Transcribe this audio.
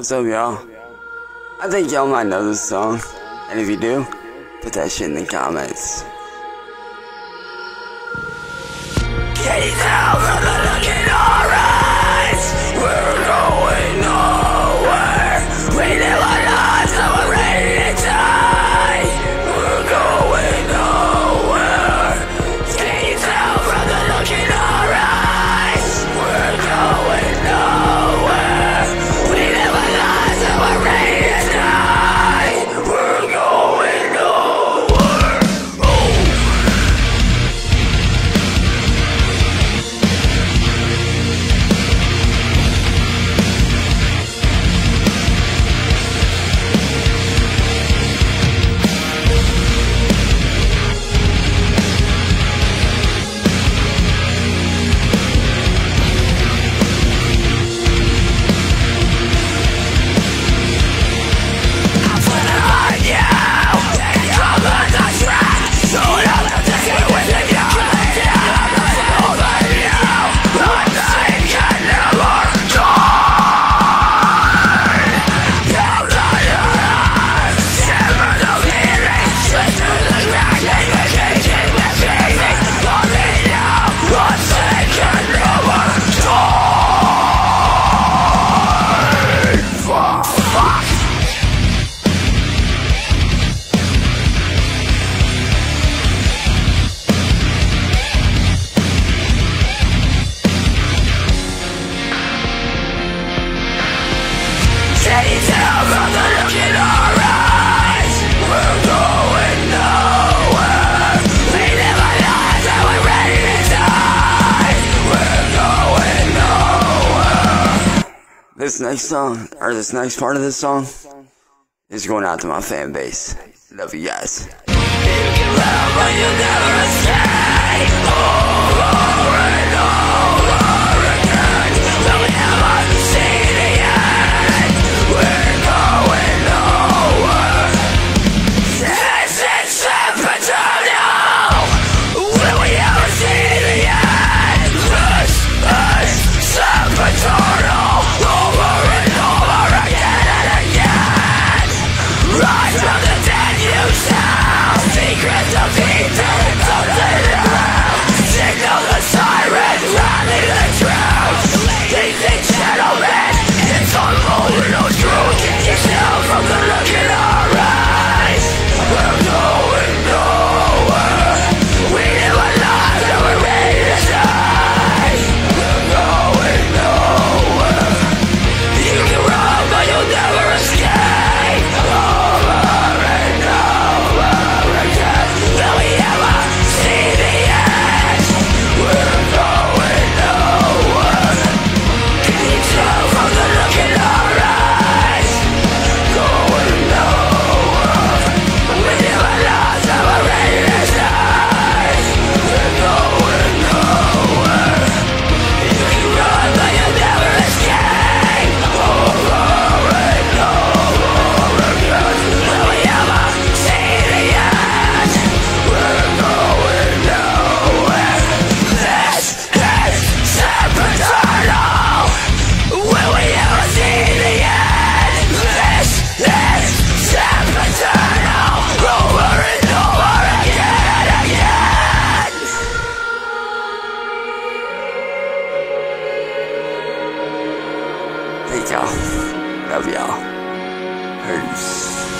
What's up, y'all? I think y'all might know this song, and if you do, put that shit in the comments. Get out! this next song, or this next part of this song, is going out to my fan base. Love you guys. Secrets of Peace, y'all. Love y'all. Peace.